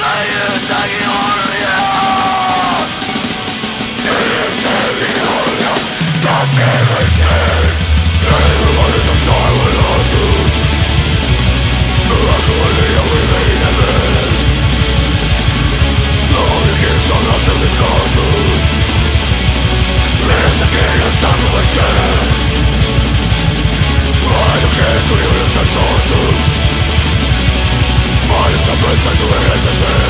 I am taking orders. This is it.